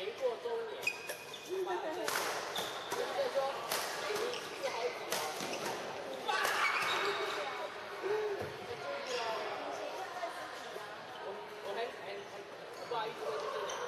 没过周年，我一说，你吃好意思，你吃好几包，你吃好几包，你吃好几包，你吃好几包，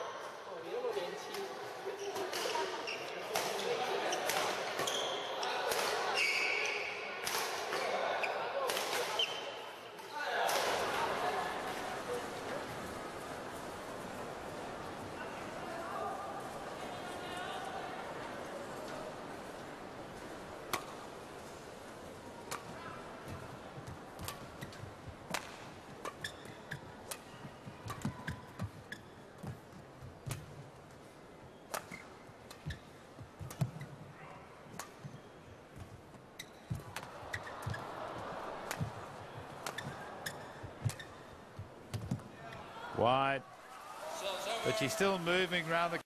Wide. But she's still moving around the